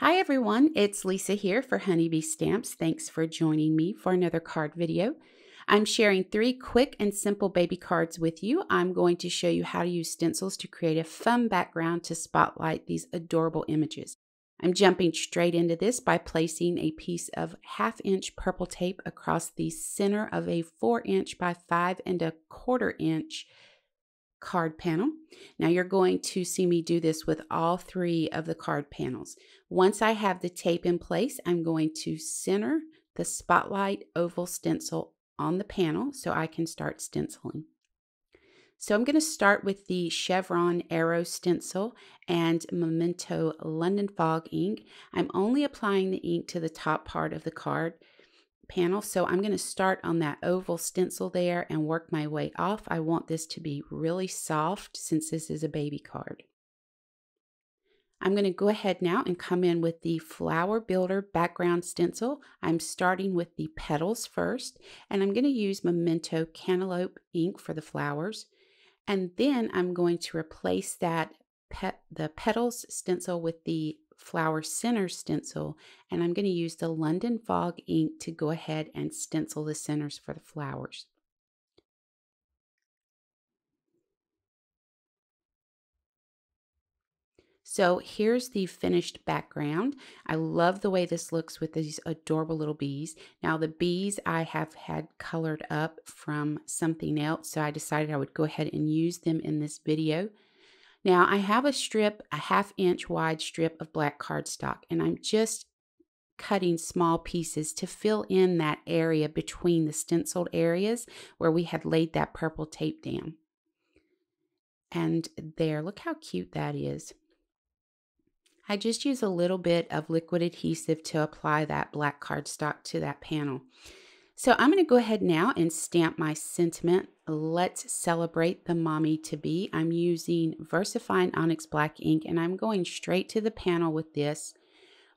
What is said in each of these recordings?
Hi everyone, it's Lisa here for Honey Bee Stamps. Thanks for joining me for another card video. I'm sharing three quick and simple baby cards with you. I'm going to show you how to use stencils to create a fun background to spotlight these adorable images. I'm jumping straight into this by placing a piece of half inch purple tape across the center of a four inch by five and a quarter inch card panel. Now you're going to see me do this with all three of the card panels. Once I have the tape in place, I'm going to center the Spotlight Oval Stencil on the panel so I can start stenciling. So I'm going to start with the Chevron Arrow Stencil and Memento London Fog ink. I'm only applying the ink to the top part of the card panel. So I'm going to start on that oval stencil there and work my way off. I want this to be really soft since this is a baby card. I'm going to go ahead now and come in with the Flower Builder background stencil. I'm starting with the petals first, and I'm going to use Memento Cantaloupe ink for the flowers. And then I'm going to replace that pet, the petals stencil with the flower center stencil and I'm going to use the London Fog ink to go ahead and stencil the centers for the flowers. So here's the finished background. I love the way this looks with these adorable little bees. Now the bees I have had colored up from something else, so I decided I would go ahead and use them in this video. Now I have a strip, a half inch wide strip of black cardstock, and I'm just cutting small pieces to fill in that area between the stenciled areas where we had laid that purple tape down. And there, look how cute that is. I just use a little bit of liquid adhesive to apply that black cardstock to that panel. So I'm going to go ahead now and stamp my sentiment. Let's celebrate the mommy to be. I'm using VersaFine Onyx Black ink and I'm going straight to the panel with this.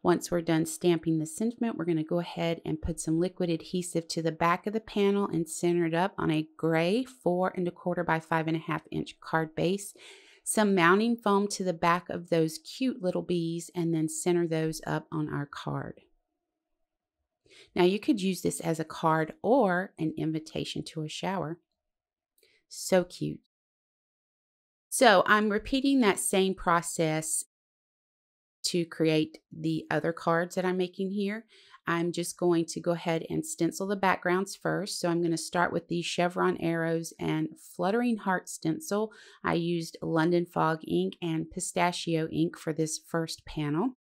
Once we're done stamping the sentiment, we're going to go ahead and put some liquid adhesive to the back of the panel and center it up on a gray four and a quarter by five and a half inch card base. Some mounting foam to the back of those cute little bees and then center those up on our card. Now you could use this as a card or an invitation to a shower. So cute. So I'm repeating that same process to create the other cards that I'm making here. I'm just going to go ahead and stencil the backgrounds first. So I'm going to start with these chevron arrows and fluttering heart stencil. I used London Fog ink and pistachio ink for this first panel.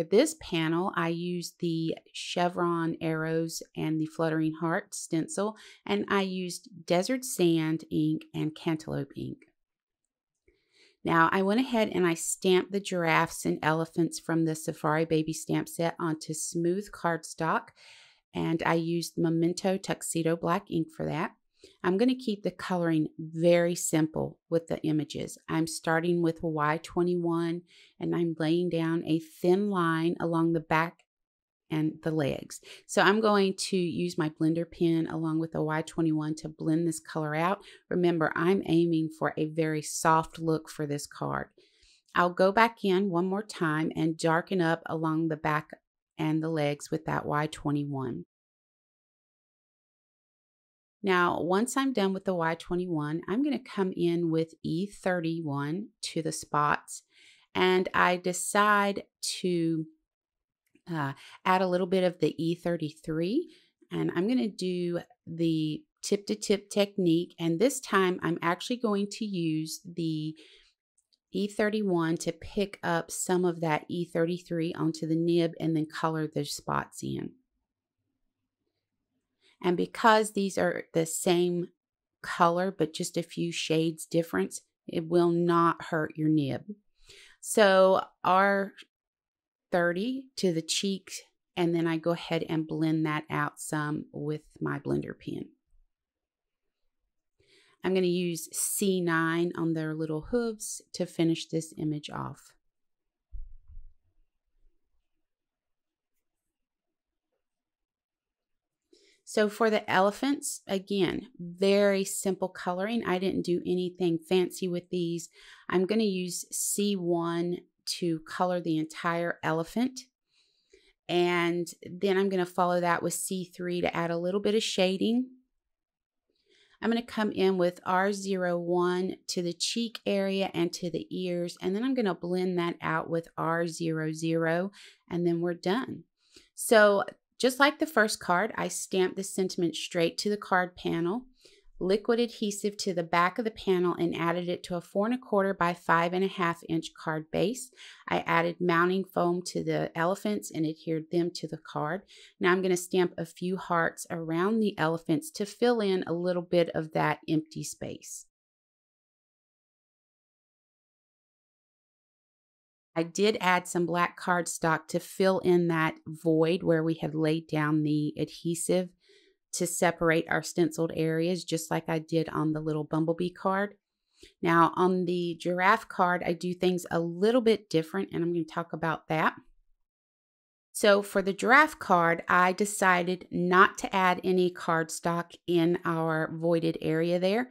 For this panel, I used the chevron arrows and the fluttering heart stencil, and I used desert sand ink and cantaloupe ink. Now I went ahead and I stamped the giraffes and elephants from the Safari Baby stamp set onto smooth cardstock and I used Memento Tuxedo Black ink for that. I'm going to keep the coloring very simple with the images. I'm starting with Y21 and I'm laying down a thin line along the back and the legs. So I'm going to use my blender pen along with the Y21 to blend this color out. Remember, I'm aiming for a very soft look for this card. I'll go back in one more time and darken up along the back and the legs with that Y21. Now, once I'm done with the Y21, I'm going to come in with E31 to the spots and I decide to uh, add a little bit of the E33 and I'm going to do the tip to tip technique and this time I'm actually going to use the E31 to pick up some of that E33 onto the nib and then color the spots in. And because these are the same color, but just a few shades difference, it will not hurt your nib. So R30 to the cheeks, and then I go ahead and blend that out some with my blender pen. I'm going to use C9 on their little hooves to finish this image off. So for the elephants, again, very simple coloring. I didn't do anything fancy with these. I'm going to use C1 to color the entire elephant. And then I'm going to follow that with C3 to add a little bit of shading. I'm going to come in with R01 to the cheek area and to the ears, and then I'm going to blend that out with R00, and then we're done. So just like the first card, I stamped the sentiment straight to the card panel liquid adhesive to the back of the panel and added it to a four and a quarter by five and a half inch card base. I added mounting foam to the elephants and adhered them to the card. Now I'm going to stamp a few hearts around the elephants to fill in a little bit of that empty space. I did add some black cardstock to fill in that void where we had laid down the adhesive to separate our stenciled areas, just like I did on the little bumblebee card. Now, on the giraffe card, I do things a little bit different, and I'm going to talk about that. So for the giraffe card, I decided not to add any cardstock in our voided area there.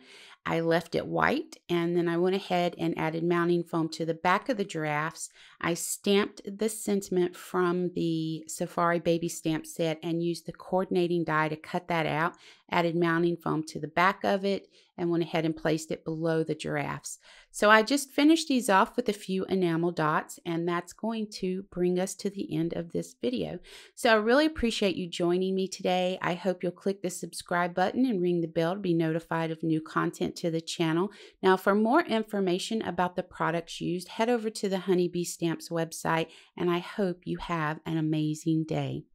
I left it white and then I went ahead and added mounting foam to the back of the giraffes. I stamped the sentiment from the Safari Baby Stamp set and used the coordinating die to cut that out, added mounting foam to the back of it, and went ahead and placed it below the giraffes. So I just finished these off with a few enamel dots and that's going to bring us to the end of this video. So I really appreciate you joining me today. I hope you'll click the subscribe button and ring the bell to be notified of new content to the channel. Now for more information about the products used, head over to the Honey Bee Stamps website and I hope you have an amazing day.